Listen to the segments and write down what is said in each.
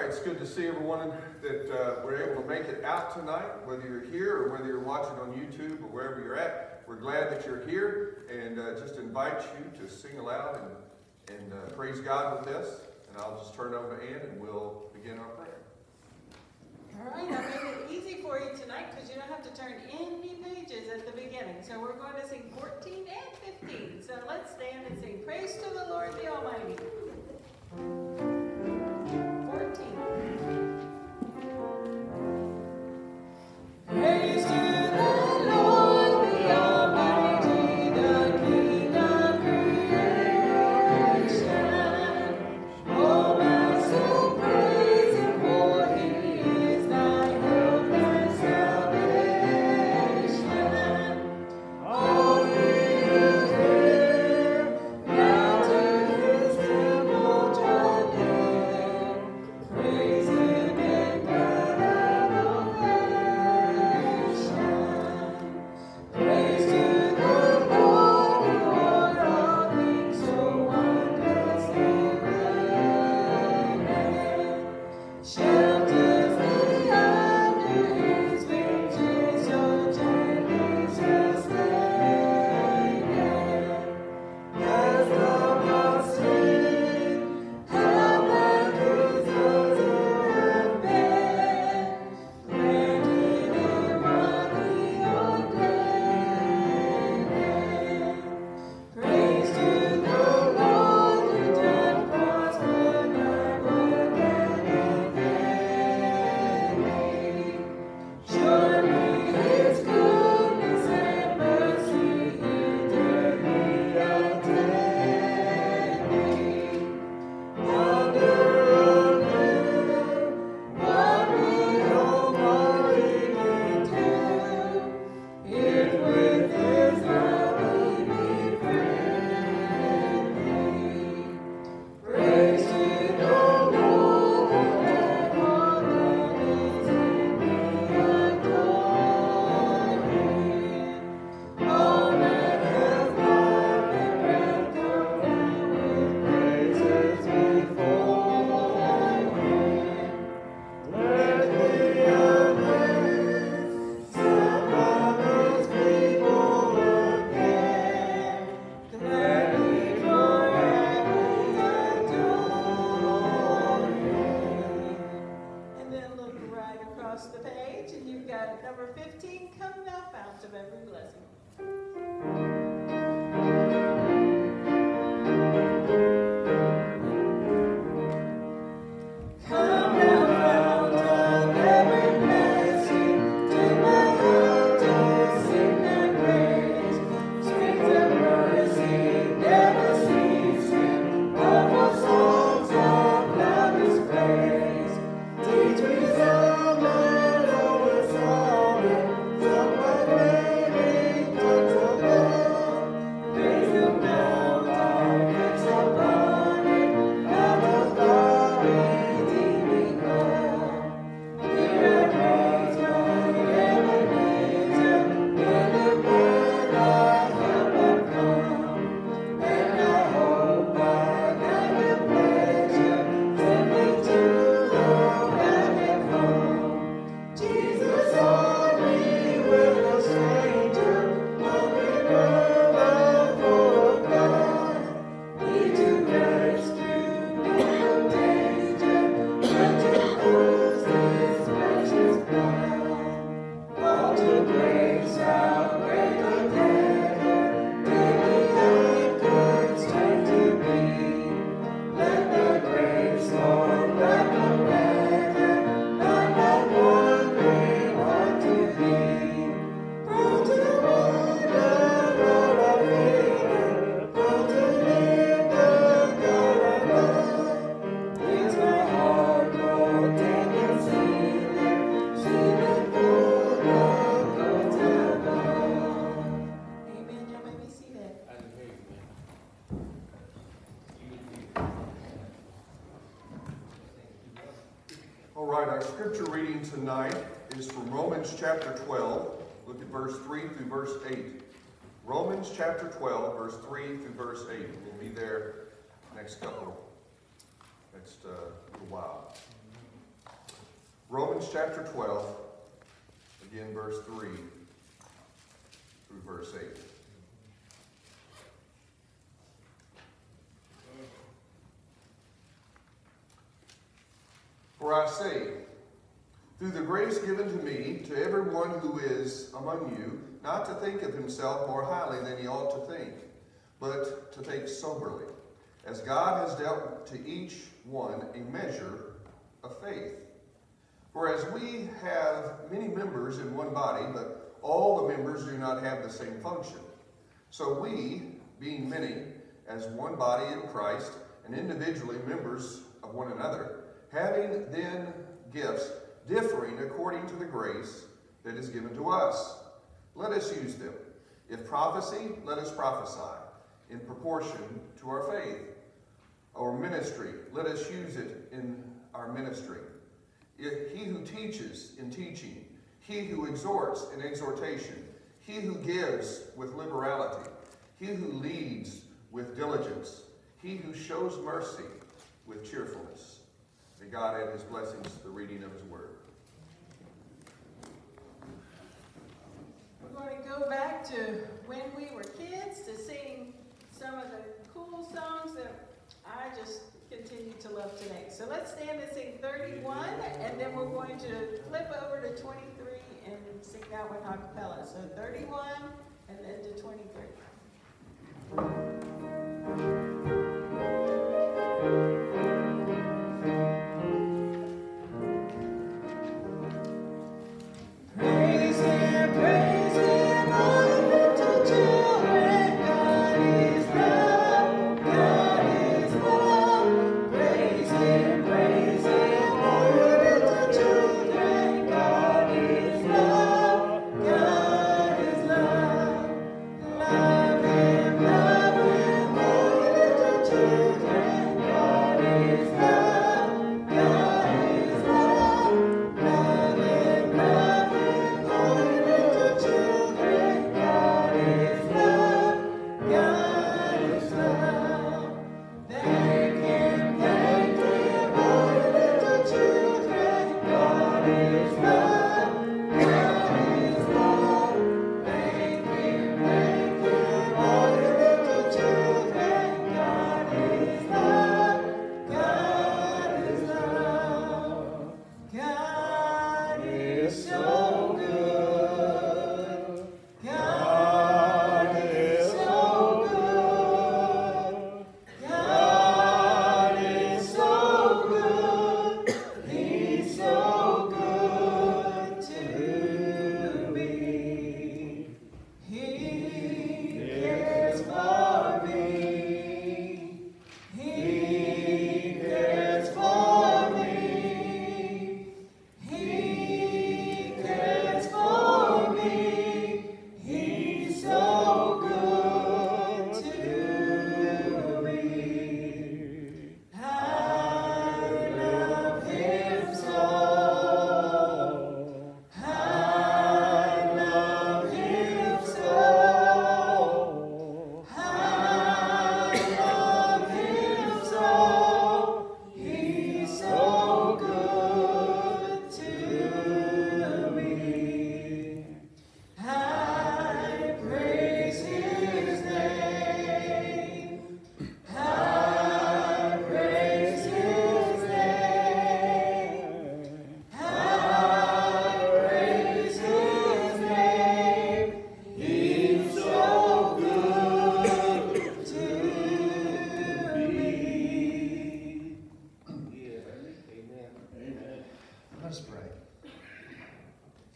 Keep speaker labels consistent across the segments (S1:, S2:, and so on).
S1: right, it's good to see everyone that uh, we're able to make it out tonight, whether you're here or whether you're watching on YouTube or wherever you're at. We're glad that you're here and uh, just invite you to sing aloud and, and uh, praise God with us. And I'll just turn it over to Ann and we'll begin our prayer.
S2: All right, I made it easy for you tonight because you don't have to turn any pages at the beginning. So we're going to sing 14 and 15. So let's stand and sing Praise to the Lord the Almighty.
S1: tonight is from Romans chapter 12. Look at verse 3 through verse 8. Romans chapter 12, verse 3 through verse 8. We'll be there next couple, next uh, little while. Romans chapter 12, again verse 3 through verse 8. For I say, through the grace given to me, to everyone who is among you, not to think of himself more highly than he ought to think, but to think soberly, as God has dealt to each one a measure of faith. For as we have many members in one body, but all the members do not have the same function, so we, being many, as one body in Christ, and individually members of one another, having then gifts differing according to the grace that is given to us, let us use them. If prophecy, let us prophesy in proportion to our faith. Our ministry, let us use it in our ministry. He who teaches in teaching, he who exhorts in exhortation, he who gives with liberality, he who leads with diligence, he who shows mercy with cheerfulness. May God add his blessings to the reading of his word.
S2: We're going to go back to when we were kids to sing some of the cool songs that I just continue to love today. So let's stand and sing 31, and then we're going to flip over to 23 and sing that one a cappella. So 31 and then to 23.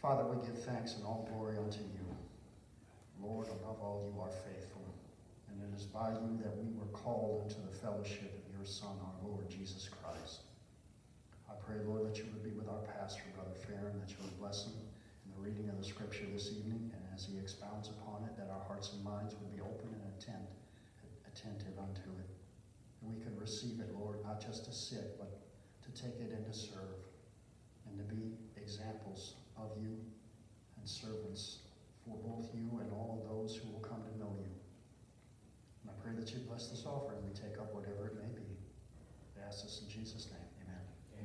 S3: Father, we give thanks and all glory unto you. Lord, above all, you are faithful. And it is by you that we were called into the fellowship of your Son, our Lord Jesus Christ. I pray, Lord, that you would be with our pastor, Brother Farron, that you would bless him in the reading of the scripture this evening, and as he expounds upon it, that our hearts and minds would be open and attent, attentive unto it. And we could receive it, Lord, not just to sit, but to take it and to serve and to be examples of you and servants for both you and all of those who will come to know you. And I pray that you bless this offering. We take up whatever it may be. I ask this in Jesus' name.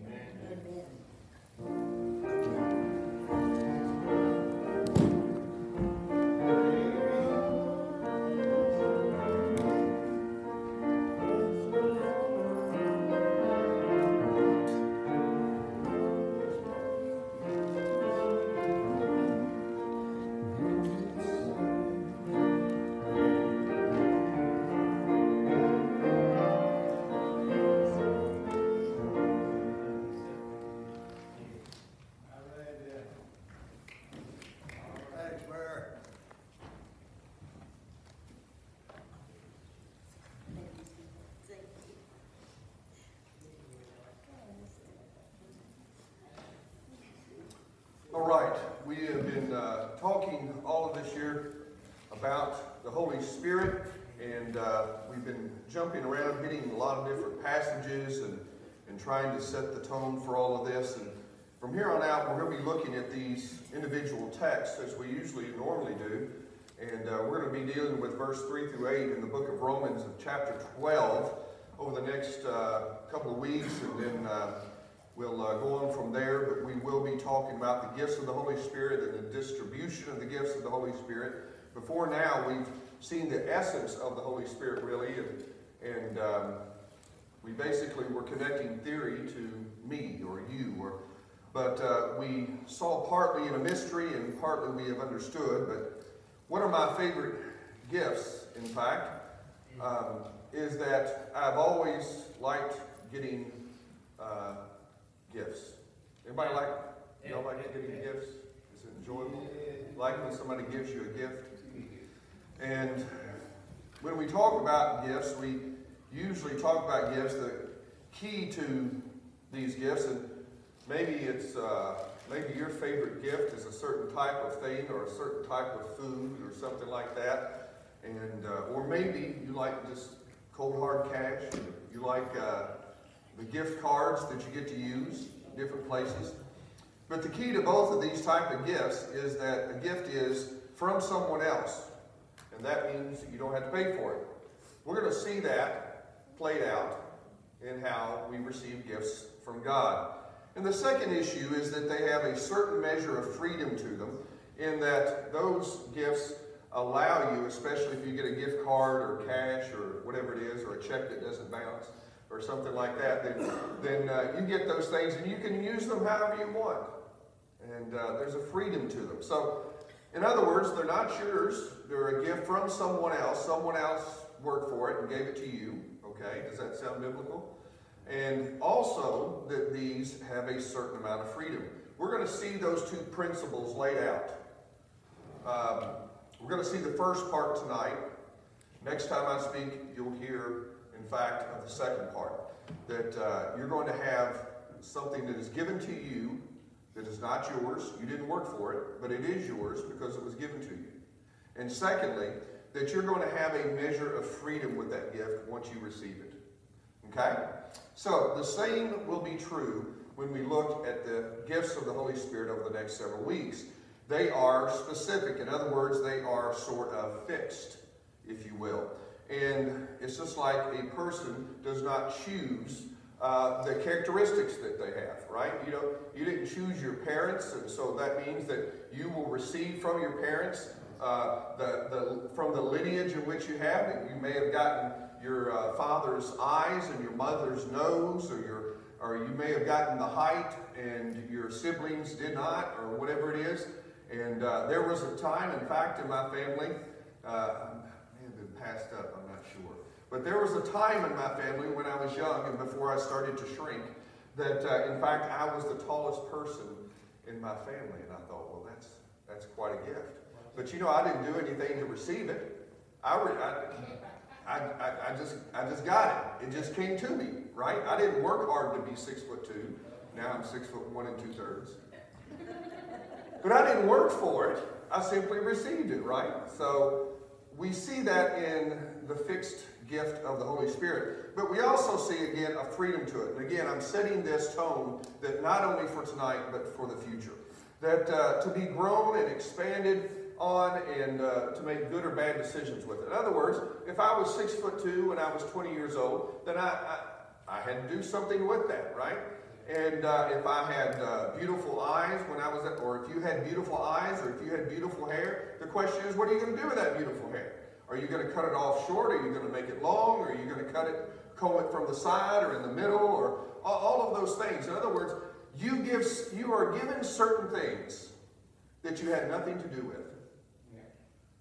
S3: Amen.
S2: Amen.
S1: Right, we have been uh, talking all of this year about the Holy Spirit, and uh, we've been jumping around, hitting a lot of different passages and, and trying to set the tone for all of this. And from here on out, we're going to be looking at these individual texts as we usually normally do. And uh, we're going to be dealing with verse 3 through 8 in the book of Romans of chapter 12 over the next uh, couple of weeks, and then uh, we'll uh, go on from there. But we will be talking about the gifts of the Holy Spirit and the distribution of the gifts of the Holy Spirit. Before now, we've seen the essence of the Holy Spirit, really, and, and um, we basically were connecting theory to me or you, or but uh, we saw partly in a mystery and partly we have understood. But one of my favorite gifts, in fact, um, is that I've always liked getting uh, gifts. Anybody like, you know, like getting gifts? It's enjoyable? Like when somebody gives you a gift? And when we talk about gifts, we usually talk about gifts. The key to these gifts, and maybe it's uh, maybe your favorite gift is a certain type of thing or a certain type of food or something like that, and uh, or maybe you like just cold hard cash. You like uh, the gift cards that you get to use different places. But the key to both of these type of gifts is that a gift is from someone else. And that means you don't have to pay for it. We're going to see that played out in how we receive gifts from God. And the second issue is that they have a certain measure of freedom to them in that those gifts allow you, especially if you get a gift card or cash or whatever it is, or a check that doesn't bounce or something like that, then, then uh, you get those things and you can use them however you want. And uh, there's a freedom to them. So, in other words, they're not yours. They're a gift from someone else. Someone else worked for it and gave it to you. Okay, does that sound biblical? And also that these have a certain amount of freedom. We're going to see those two principles laid out. Um, we're going to see the first part tonight. Next time I speak, you'll hear, in fact, of the second part. That uh, you're going to have something that is given to you that is not yours. You didn't work for it, but it is yours because it was given to you. And secondly, that you're going to have a measure of freedom with that gift once you receive it. Okay? So, the same will be true when we look at the gifts of the Holy Spirit over the next several weeks. They are specific. In other words, they are sort of fixed, if you will. And it's just like a person does not choose uh, the characteristics that they have, right? You know, you didn't choose your parents, and so that means that you will receive from your parents uh, the, the, from the lineage in which you have. it. You may have gotten your uh, father's eyes and your mother's nose, or your, or you may have gotten the height and your siblings did not, or whatever it is. And uh, there was a time, in fact, in my family, uh, may have been passed up. But there was a time in my family when I was young and before I started to shrink that, uh, in fact, I was the tallest person in my family. And I thought, well, that's, that's quite a gift. But you know, I didn't do anything to receive it. I, I, I, I, just, I just got it. It just came to me, right? I didn't work hard to be six foot two. Now I'm six foot one and two thirds. But I didn't work for it. I simply received it, right? So we see that in the fixed gift of the Holy Spirit. But we also see again a freedom to it. And again, I'm setting this tone that not only for tonight, but for the future. That uh, to be grown and expanded on and uh, to make good or bad decisions with it. In other words, if I was six foot two when I was 20 years old, then I, I, I had to do something with that, right? And uh, if I had uh, beautiful eyes when I was, at, or if you had beautiful eyes, or if you had beautiful hair, the question is, what are you going to do with that beautiful hair? Are you going to cut it off short? Are you going to make it long? Are you going to cut it, comb it from the side or in the middle? Or all of those things. In other words, you give, you are given certain things that you had nothing to do with.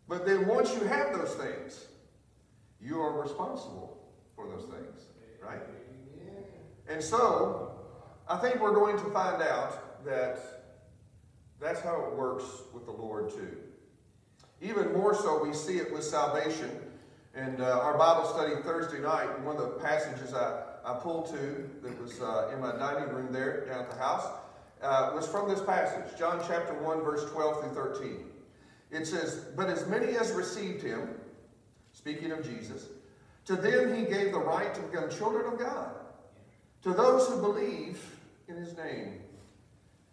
S1: But then once you have those things, you are responsible for those things, right? And so, I think we're going to find out that that's how it works with the Lord too. Even more so, we see it with salvation. And uh, our Bible study Thursday night, one of the passages I, I pulled to that was uh, in my dining room there down at the house, uh, was from this passage, John chapter 1, verse 12 through 13. It says, But as many as received him, speaking of Jesus, to them he gave the right to become children of God, to those who believe in his name,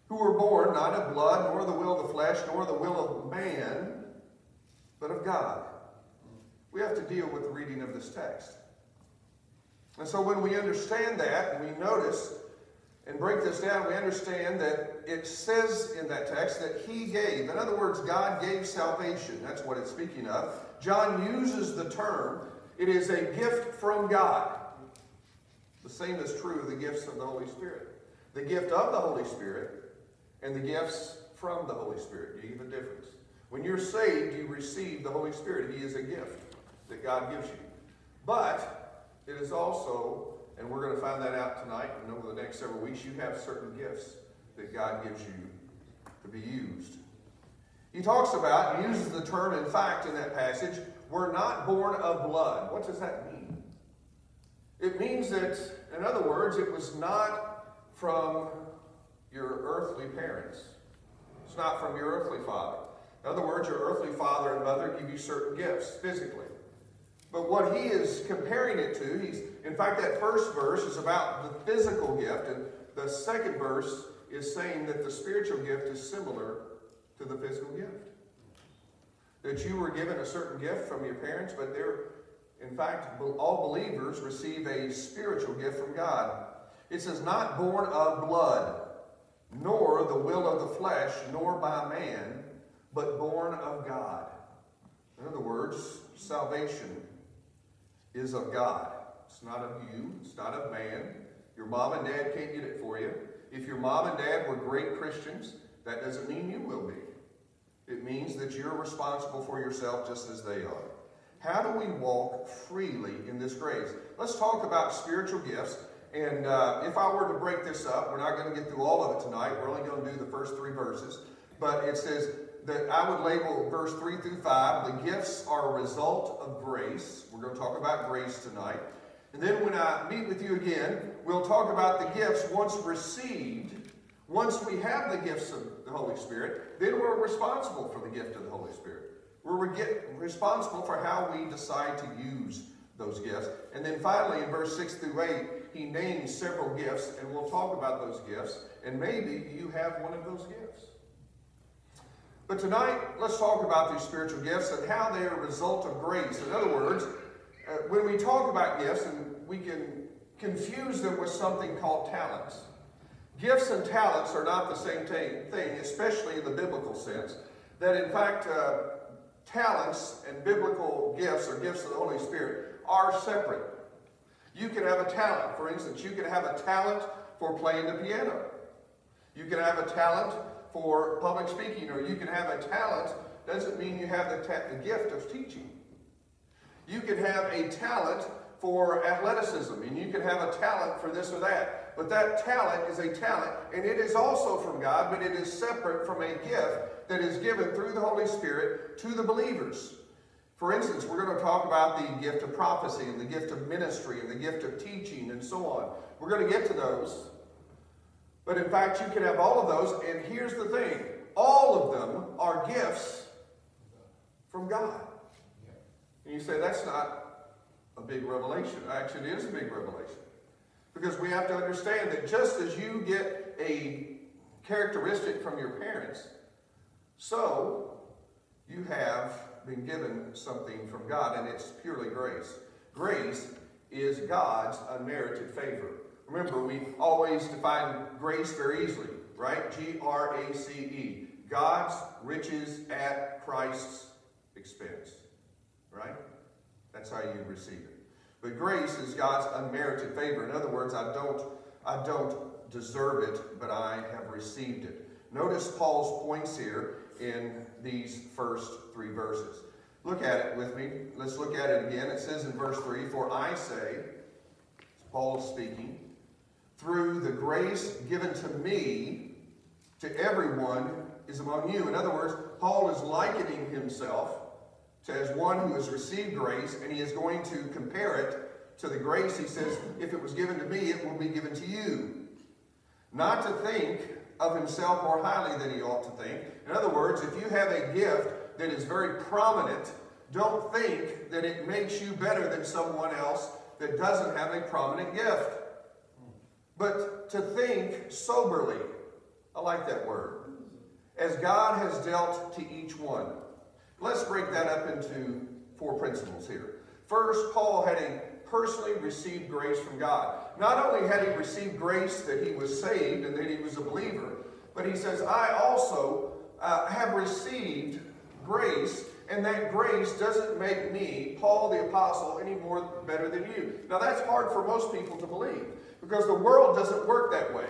S1: who were born not of blood, nor the will of the flesh, nor the will of man, but of God. We have to deal with the reading of this text. And so when we understand that, and we notice and break this down, we understand that it says in that text that he gave. In other words, God gave salvation. That's what it's speaking of. John uses the term, it is a gift from God. The same is true of the gifts of the Holy Spirit. The gift of the Holy Spirit and the gifts from the Holy Spirit. Do you get the difference? When you're saved, you receive the Holy Spirit. He is a gift that God gives you. But it is also and we're going to find that out tonight and over the next several weeks. You have certain gifts that God gives you to be used. He talks about, he uses the term, in fact, in that passage, we're not born of blood. What does that mean? It means that, in other words, it was not from your earthly parents. It's not from your earthly father. In other words, your earthly father and mother give you certain gifts physically. But what he is comparing it to, he's in fact that first verse is about the physical gift, and the second verse is saying that the spiritual gift is similar to the physical gift. That you were given a certain gift from your parents, but they're in fact all believers receive a spiritual gift from God. It says, not born of blood, nor the will of the flesh, nor by man, but born of God. In other words, salvation is of God. It's not of you. It's not of man. Your mom and dad can't get it for you. If your mom and dad were great Christians, that doesn't mean you will be. It means that you're responsible for yourself just as they are. How do we walk freely in this grace? Let's talk about spiritual gifts. And uh, if I were to break this up, we're not going to get through all of it tonight. We're only going to do the first three verses. But it says that I would label verse 3 through 5 the gifts are a result of grace. We're going to talk about grace tonight. And then when I meet with you again, we'll talk about the gifts once received. Once we have the gifts of the Holy Spirit, then we're responsible for the gift of the Holy Spirit. We're responsible for how we decide to use those gifts. And then finally, in verse 6 through 8, he names several gifts, and we'll talk about those gifts. And maybe you have one of those gifts. But tonight, let's talk about these spiritual gifts and how they are a result of grace. In other words, uh, when we talk about gifts, and we can confuse them with something called talents. Gifts and talents are not the same thing, especially in the biblical sense. That in fact, uh, talents and biblical gifts or gifts of the Holy Spirit are separate. You can have a talent. For instance, you can have a talent for playing the piano. You can have a talent for public speaking, or you can have a talent. Doesn't mean you have the, the gift of teaching. You can have a talent for athleticism, and you can have a talent for this or that. But that talent is a talent, and it is also from God, but it is separate from a gift that is given through the Holy Spirit to the believers. For instance, we're going to talk about the gift of prophecy, and the gift of ministry, and the gift of teaching, and so on. We're going to get to those. But in fact, you can have all of those, and here's the thing all of them are gifts from God. And you say, that's not a big revelation. Actually, it is a big revelation. Because we have to understand that just as you get a characteristic from your parents, so you have been given something from God, and it's purely grace. Grace is God's unmerited favor. Remember, we always define grace very easily, right? G R A C E. God's riches at Christ's expense right? That's how you receive it. But grace is God's unmerited favor. In other words, I don't, I don't deserve it, but I have received it. Notice Paul's points here in these first three verses. Look at it with me. Let's look at it again. It says in verse 3, For I say, Paul speaking, through the grace given to me, to everyone is among you. In other words, Paul is likening himself to as one who has received grace, and he is going to compare it to the grace, he says, if it was given to me, it will be given to you. Not to think of himself more highly than he ought to think. In other words, if you have a gift that is very prominent, don't think that it makes you better than someone else that doesn't have a prominent gift. But to think soberly, I like that word, as God has dealt to each one. Let's break that up into four principles here. First, Paul had a personally received grace from God. Not only had he received grace that he was saved and that he was a believer, but he says, I also uh, have received grace, and that grace doesn't make me, Paul the Apostle, any more better than you. Now that's hard for most people to believe because the world doesn't work that way.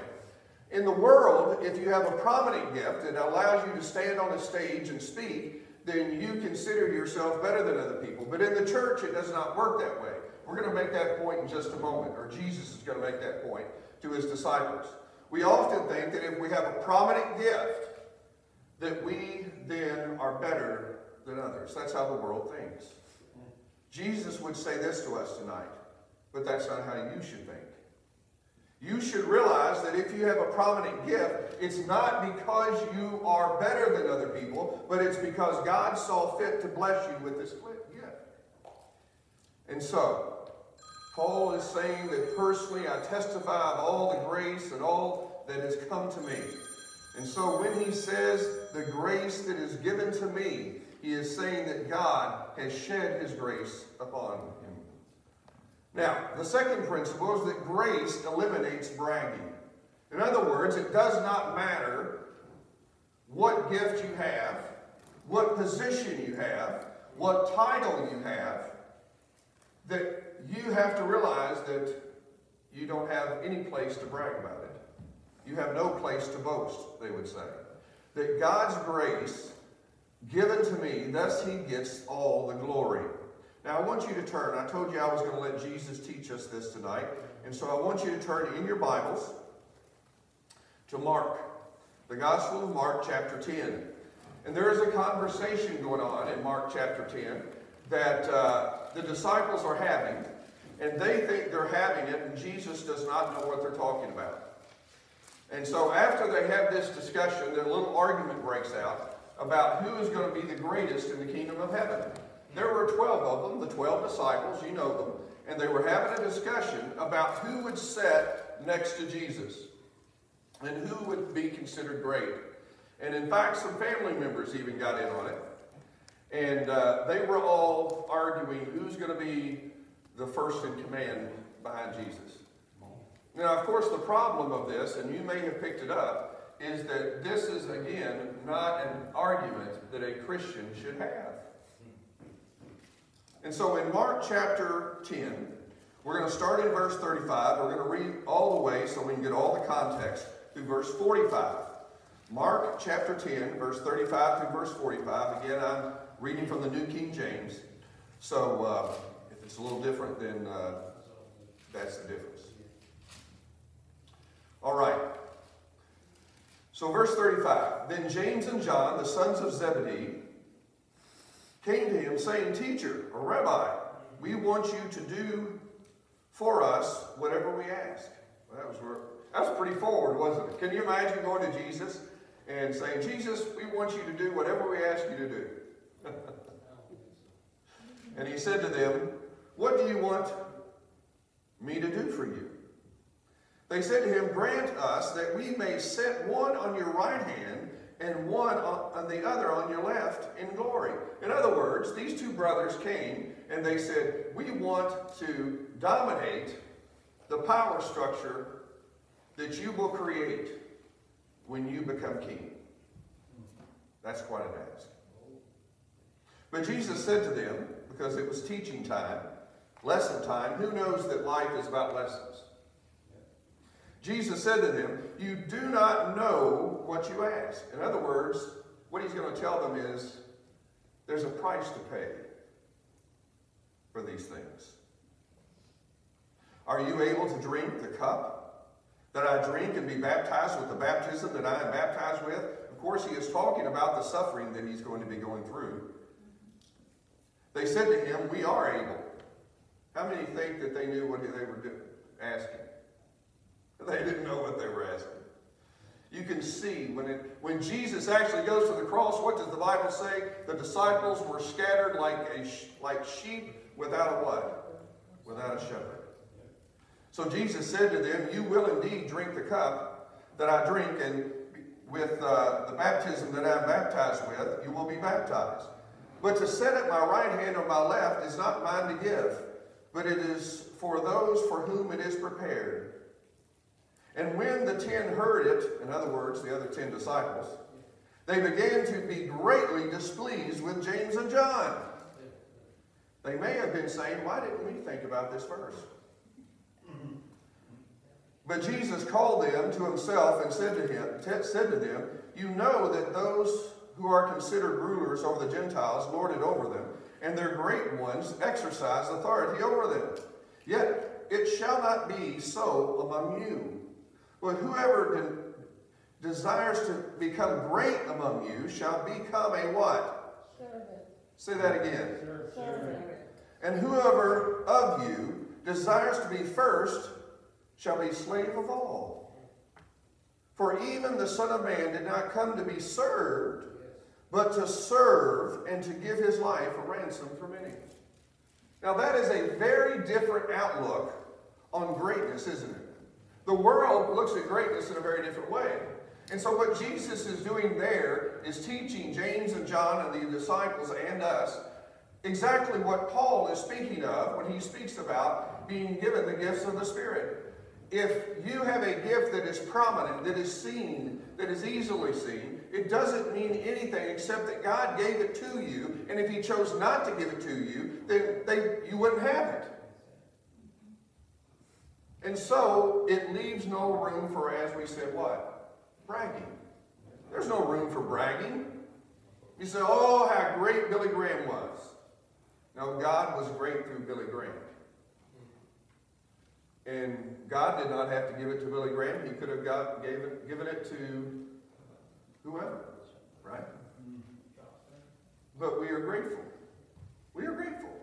S1: In the world, if you have a prominent gift that allows you to stand on a stage and speak, then you consider yourself better than other people. But in the church, it does not work that way. We're going to make that point in just a moment, or Jesus is going to make that point to his disciples. We often think that if we have a prominent gift, that we then are better than others. That's how the world thinks. Jesus would say this to us tonight, but that's not how you should think. You should realize that if you have a prominent gift, it's not because you are better than other people, but it's because God saw fit to bless you with this gift. And so, Paul is saying that personally I testify of all the grace and all that has come to me. And so when he says the grace that is given to me, he is saying that God has shed his grace upon him. Now, the second principle is that grace eliminates bragging. In other words, it does not matter what gift you have, what position you have, what title you have, that you have to realize that you don't have any place to brag about it. You have no place to boast, they would say. That God's grace given to me, thus he gets all the glory. Now I want you to turn. I told you I was going to let Jesus teach us this tonight. And so I want you to turn in your Bibles to Mark, the Gospel of Mark, chapter 10. And there is a conversation going on in Mark chapter 10 that uh, the disciples are having, and they think they're having it, and Jesus does not know what they're talking about. And so after they have this discussion, their little argument breaks out about who is going to be the greatest in the kingdom of heaven. There were 12 of them, the 12 disciples, you know them, and they were having a discussion about who would sit next to Jesus and who would be considered great. And in fact, some family members even got in on it. And uh, they were all arguing who's going to be the first in command behind Jesus. Now, of course, the problem of this, and you may have picked it up, is that this is, again, not an argument that a Christian should have. And so in Mark chapter 10, we're going to start in verse 35. We're going to read all the way so we can get all the context through verse 45. Mark chapter 10, verse 35 through verse 45. Again, I'm reading from the New King James. So uh, if it's a little different, then uh, that's the difference. All right. So, verse 35 Then James and John, the sons of Zebedee, came to him, saying, Teacher, or Rabbi, we want you to do for us whatever we ask. Well, that, was, that was pretty forward, wasn't it? Can you imagine going to Jesus and saying, Jesus, we want you to do whatever we ask you to do? and he said to them, What do you want me to do for you? They said to him, Grant us that we may set one on your right hand and one on the other on your left in glory. In other words, these two brothers came and they said, We want to dominate the power structure that you will create when you become king. That's quite an ask. But Jesus said to them, because it was teaching time, lesson time, who knows that life is about lessons? Jesus said to them, You do not know what you ask. In other words, what he's going to tell them is there's a price to pay for these things. Are you able to drink the cup that I drink and be baptized with the baptism that I am baptized with? Of course, he is talking about the suffering that he's going to be going through. They said to him, We are able. How many think that they knew what they were asking? They didn't know what they were asking. You can see when it when Jesus actually goes to the cross, what does the Bible say? The disciples were scattered like a like sheep without a what? Without a shepherd. So Jesus said to them, "You will indeed drink the cup that I drink, and with uh, the baptism that I'm baptized with, you will be baptized. But to sit at my right hand or my left is not mine to give, but it is for those for whom it is prepared." And when the ten heard it, in other words, the other ten disciples, they began to be greatly displeased with James and John. They may have been saying, Why didn't we think about this first? But Jesus called them to himself and said to him, said to them, You know that those who are considered rulers over the Gentiles lord it over them, and their great ones exercise authority over them. Yet it shall not be so among you. But whoever de desires to become great among you shall become a what?
S2: Servant.
S1: Say that again.
S2: Servant.
S1: And whoever of you desires to be first shall be slave of all. For even the Son of Man did not come to be served, but to serve and to give his life a ransom for many. Now that is a very different outlook on greatness, isn't it? The world looks at greatness in a very different way. And so what Jesus is doing there is teaching James and John and the disciples and us exactly what Paul is speaking of when he speaks about being given the gifts of the Spirit. If you have a gift that is prominent, that is seen, that is easily seen, it doesn't mean anything except that God gave it to you, and if he chose not to give it to you, then they, you wouldn't have it. And so it leaves no room for, as we said, what? Bragging. There's no room for bragging. You say, oh, how great Billy Graham was. No, God was great through Billy Graham. And God did not have to give it to Billy Graham. He could have got, gave it, given it to whoever, right? But we are grateful. We are grateful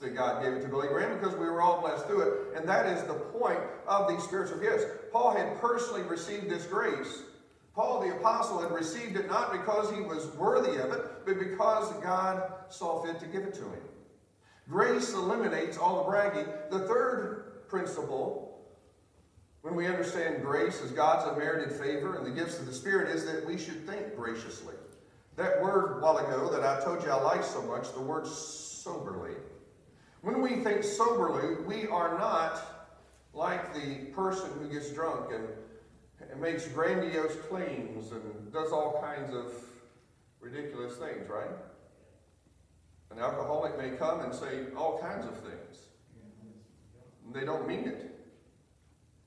S1: that God gave it to Billy Graham because we were all blessed through it. And that is the point of these spiritual gifts. Paul had personally received this grace. Paul the apostle had received it not because he was worthy of it, but because God saw fit to give it to him. Grace eliminates all the bragging. The third principle, when we understand grace as God's unmerited favor and the gifts of the Spirit, is that we should think graciously. That word a while ago that I told you I like so much, the word soberly, when we think soberly, we are not like the person who gets drunk and, and makes grandiose claims and does all kinds of ridiculous things, right? An alcoholic may come and say all kinds of things. They don't mean it.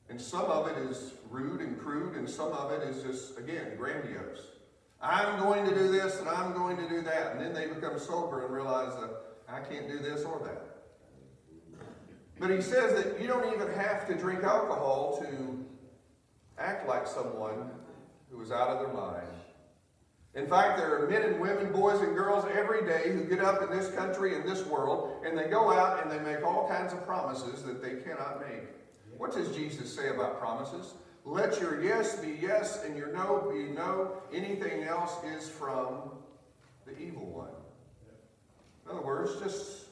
S1: And some of it is rude and crude, and some of it is just, again, grandiose. I'm going to do this and I'm going to do that. And then they become sober and realize that I can't do this or that. But he says that you don't even have to drink alcohol to act like someone who is out of their mind. In fact, there are men and women, boys and girls every day who get up in this country in this world and they go out and they make all kinds of promises that they cannot make. What does Jesus say about promises? Let your yes be yes and your no be no. Anything else is from the evil one. In other words, just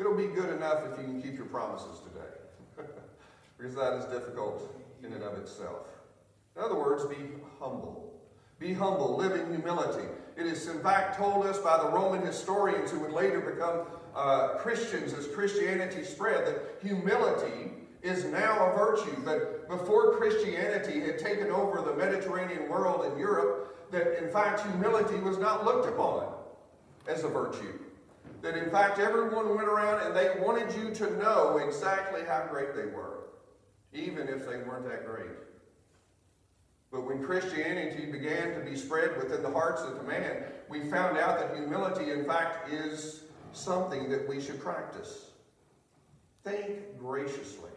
S1: It'll be good enough if you can keep your promises today. because that is difficult in and of itself. In other words, be humble. Be humble, live in humility. It is in fact told us by the Roman historians who would later become uh, Christians as Christianity spread that humility is now a virtue. But before Christianity had taken over the Mediterranean world and Europe, that in fact humility was not looked upon as a virtue. That in fact everyone went around and they wanted you to know exactly how great they were, even if they weren't that great. But when Christianity began to be spread within the hearts of the man, we found out that humility, in fact, is something that we should practice. Think graciously.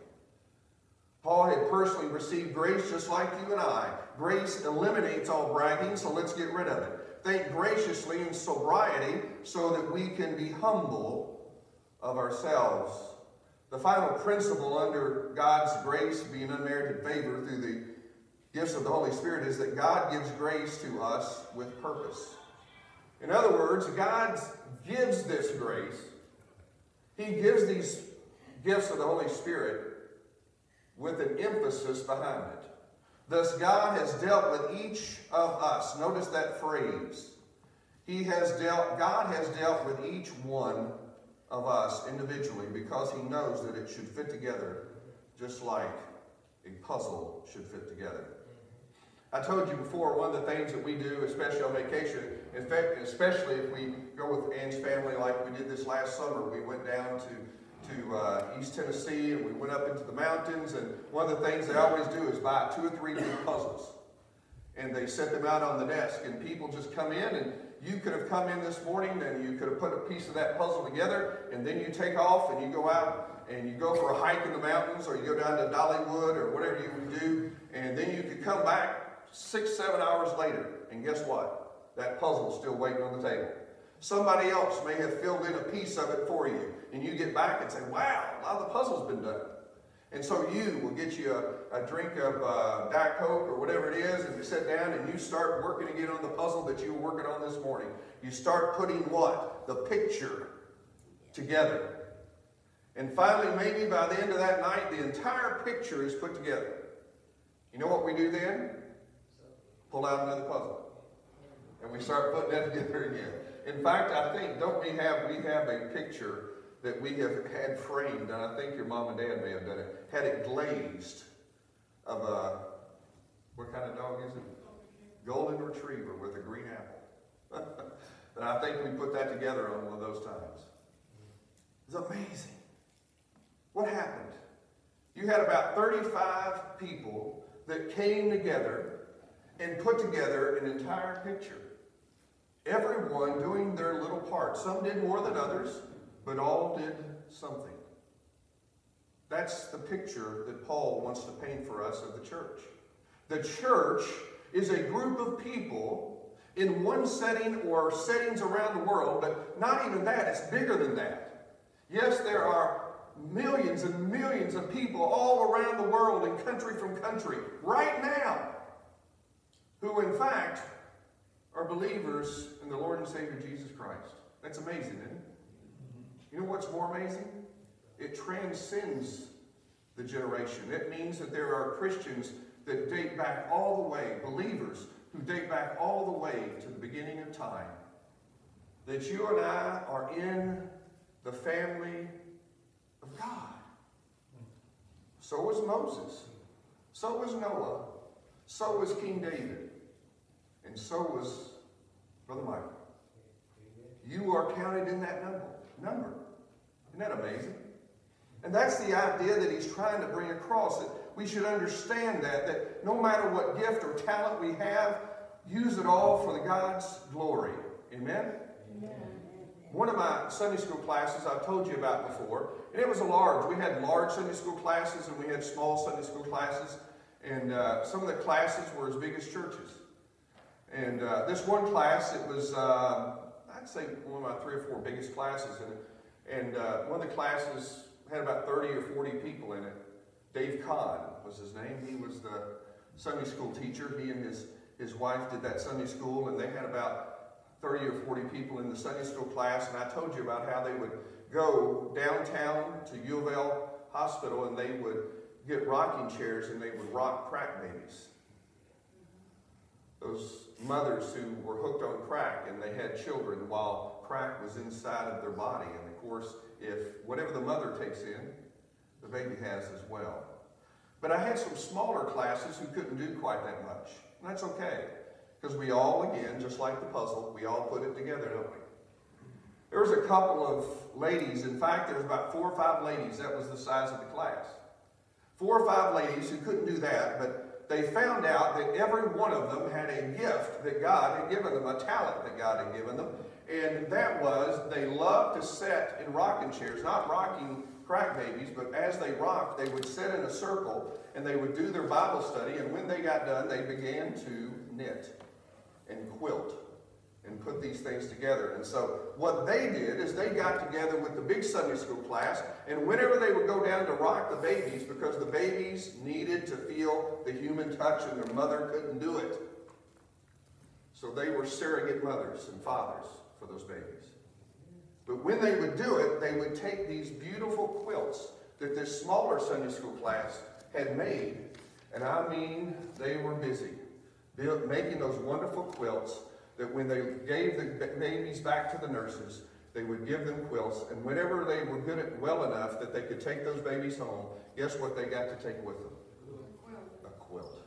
S1: Paul had personally received grace just like you and I. Grace eliminates all bragging, so let's get rid of it think graciously in sobriety so that we can be humble of ourselves. The final principle under God's grace being unmerited favor through the gifts of the Holy Spirit is that God gives grace to us with purpose. In other words, God gives this grace. He gives these gifts of the Holy Spirit with an emphasis behind it. Thus, God has dealt with each of us. Notice that phrase. He has dealt, God has dealt with each one of us individually because He knows that it should fit together just like a puzzle should fit together. I told you before, one of the things that we do, especially on vacation, in fact, especially if we go with Ann's family like we did this last summer, we went down to to uh, East Tennessee and we went up into the mountains and one of the things they always do is buy two or three big puzzles and they set them out on the desk and people just come in and you could have come in this morning and you could have put a piece of that puzzle together and then you take off and you go out and you go for a hike in the mountains or you go down to Dollywood or whatever you would do and then you could come back six, seven hours later and guess what? That puzzle's still waiting on the table. Somebody else may have filled in a piece of it for you and you get back and say, wow, a lot of the puzzle's been done. And so you will get you a, a drink of uh, Diet Coke or whatever it is, and you sit down and you start working again on the puzzle that you were working on this morning. You start putting what? The picture together. And finally, maybe by the end of that night, the entire picture is put together. You know what we do then? Pull out another puzzle. And we start putting that together again. In fact, I think, don't we have, we have a picture that we have had framed, and I think your mom and dad may have done it, had it glazed of a, what kind of dog is it? Golden Retriever with a green apple. and I think we put that together on one of those times. It's amazing. What happened? You had about 35 people that came together and put together an entire picture. Everyone doing their little part. Some did more than others, but all did something. That's the picture that Paul wants to paint for us of the church. The church is a group of people in one setting or settings around the world, but not even that, it's bigger than that. Yes, there are millions and millions of people all around the world and country from country right now who, in fact, are believers in the Lord and Savior Jesus Christ. That's amazing, isn't it? You know what's more amazing? It transcends the generation. It means that there are Christians that date back all the way, believers who date back all the way to the beginning of time. That you and I are in the family of God. So was Moses. So was Noah. So was King David. And so was Brother Michael. You are counted in that number. number. Isn't that amazing? And that's the idea that he's trying to bring across. That we should understand that, that no matter what gift or talent we have, use it all for the God's glory. Amen? Amen. One of my Sunday school classes I've told you about before, and it was a large. We had large Sunday school classes and we had small Sunday school classes. And uh, some of the classes were as big as churches. And uh, this one class, it was, uh, I'd say, one of my three or four biggest classes. And, and uh, one of the classes had about 30 or 40 people in it. Dave Kahn was his name. He was the Sunday school teacher. He and his, his wife did that Sunday school, and they had about 30 or 40 people in the Sunday school class. And I told you about how they would go downtown to U of L Hospital and they would get rocking chairs and they would rock crack babies. Those mothers who were hooked on crack and they had children while crack was inside of their body. And of course, if whatever the mother takes in, the baby has as well. But I had some smaller classes who couldn't do quite that much. And that's okay. Because we all, again, just like the puzzle, we all put it together, don't we? There was a couple of ladies. In fact, there was about four or five ladies. That was the size of the class. Four or five ladies who couldn't do that, but they found out that every one of them had a gift that God had given them, a talent that God had given them. And that was they loved to sit in rocking chairs, not rocking crack babies, but as they rocked, they would sit in a circle and they would do their Bible study. And when they got done, they began to knit and quilt. And put these things together. And so what they did is they got together with the big Sunday school class, and whenever they would go down to rock the babies, because the babies needed to feel the human touch and their mother couldn't do it. So they were surrogate mothers and fathers for those babies. But when they would do it, they would take these beautiful quilts that this smaller Sunday school class had made, and I mean, they were busy making those wonderful quilts that when they gave the babies back to the nurses, they would give them quilts, and whenever they were good at well enough that they could take those babies home, guess what they got to take with them? A quilt. A quilt.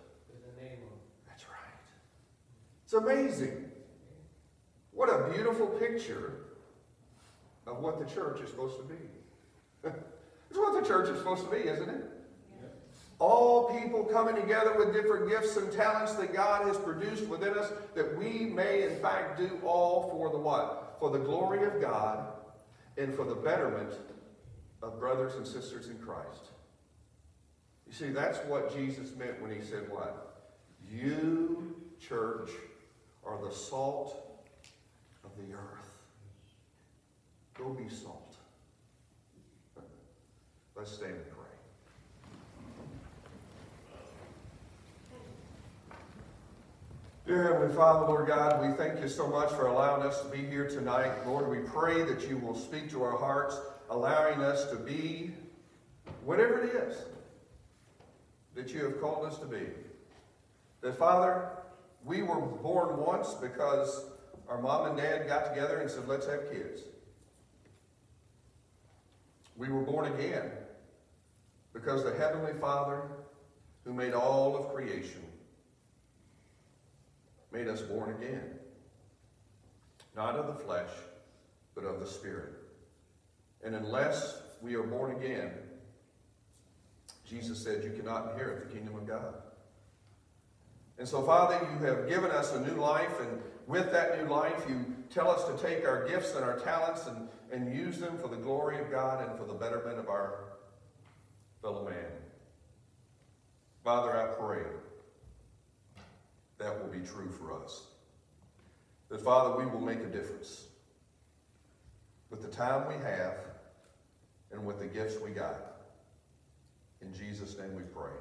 S1: That's right. It's amazing. What a beautiful picture of what the church is supposed to be. it's what the church is supposed to be, isn't it? All people coming together with different gifts and talents that God has produced within us, that we may in fact do all for the what? For the glory of God and for the betterment of brothers and sisters in Christ. You see, that's what Jesus meant when he said what? You, church, are the salt of the earth. Go be salt. Let's stand and pray. Dear Heavenly Father, Lord God, we thank you so much for allowing us to be here tonight. Lord, we pray that you will speak to our hearts, allowing us to be whatever it is that you have called us to be. That, Father, we were born once because our mom and dad got together and said, let's have kids. We were born again because the Heavenly Father, who made all of creation, made us born again. Not of the flesh, but of the Spirit. And unless we are born again, Jesus said you cannot inherit the kingdom of God. And so, Father, you have given us a new life, and with that new life, you tell us to take our gifts and our talents and, and use them for the glory of God and for the betterment of our fellow man. Father, I pray that will be true for us. That, Father, we will make a difference with the time we have and with the gifts we got. In Jesus' name we pray.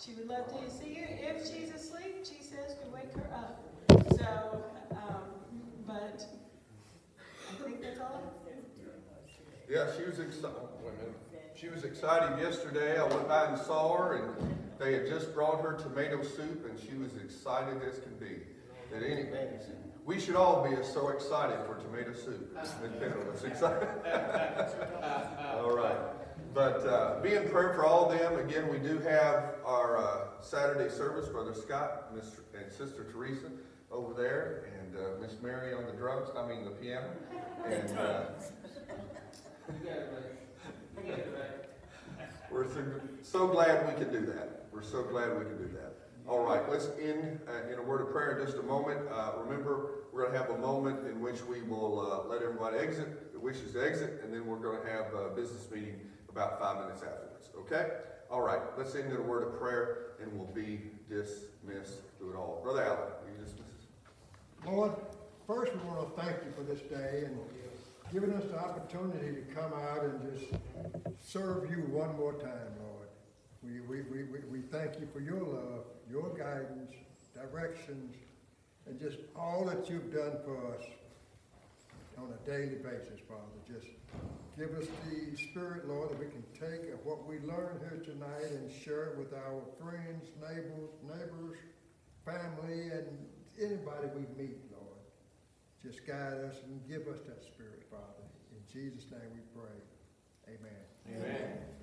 S2: She would love to see you. If she's asleep, she says to wake her up. So, um, but I think that's all.
S1: Yeah, she was excited, she was excited yesterday, I went by and saw her, and they had just brought her tomato soup, and she was excited as can be. That any, we should all be so excited for tomato soup. That Kendall was excited. All right. But uh, be in prayer for all of them. Again, we do have our uh, Saturday service, Brother Scott Mr. and Sister Teresa over there, and uh, Miss Mary on the drums, I mean the piano. And uh,
S4: You got it right. You got it right.
S1: we're so, so glad we could do that. We're so glad we could do that. All right, let's end uh, in a word of prayer in just a moment. Uh, remember, we're going to have a moment in which we will uh, let everybody exit wishes to exit, and then we're going to have a business meeting about five minutes afterwards. Okay? All right, let's end in a word of prayer, and we'll be dismissed through it all. Brother Allen, you dismiss us?
S5: Lord, first we want to thank you for this day and giving us the opportunity to come out and just serve you one more time, Lord. We, we, we, we, we thank you for your love, your guidance, directions, and just all that you've done for us on a daily basis, Father. Just give us the spirit, Lord, that we can take what we learn here tonight and share it with our friends, neighbors, neighbors, family, and anybody we meet, Lord. Just guide us and give us that spirit, Father. In Jesus' name we pray. Amen. Amen.